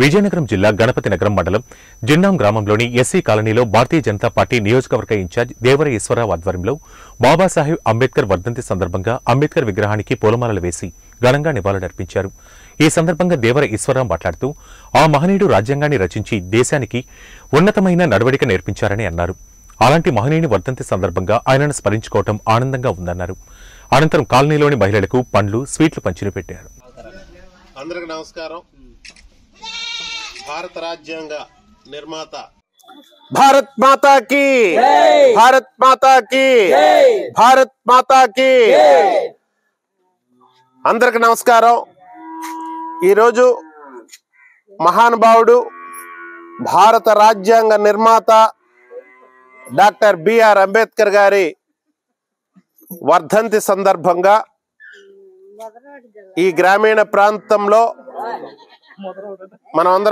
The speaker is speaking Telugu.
విజయనగరం జిల్లా గణపతి నగరం మండలం జిన్నాం గ్రామంలోని ఎస్సీ కాలనీలో భారతీయ జనతా పార్టీ నియోజకవర్గ ఇన్ఛార్జ్ దేవర ఈశ్వరరావు ఆధ్వర్యంలో బాబాసాహెబ్ అంబేద్కర్ వర్ధంతి సందర్భంగా అంబేద్కర్ విగ్రహానికి పూలమాలలు వేసి ఘనంగా నివాళులర్పించారు ఈ సందర్భంగా దేవర ఈశ్వరరావు మాట్లాడుతూ ఆ మహనీయుడు రాజ్యాంగాన్ని రచించి దేశానికి ఉన్నతమైన నడవడిక నేర్పించారని అన్నారు. అలాంటి మహనీయుని వర్ధంతి సందర్భంగా ఆయనను స్మరించుకోవటం ఆనందంగా ఉందన్నారు. అనంతరం కాలనీలోని మహిళలకు పండ్లు స్వీట్లు పంచిని పెట్టారు అందరికి నమస్కారం. భారత రాజ్యాంగ నిర్మాత. భారత్ మాతా కి భారత్ మాతా కి భారత్ మాతా కి అందరికి నమస్కారం. ఈరోజు మహానుభావుడు భారత రాజ్యాంగ నిర్మాత డాక్టర్ బిఆర్ అంబేద్కర్ గారి వర్ధంతి సందర్భంగా ఈ గ్రామీణ ప్రాంతంలో మనం అందరం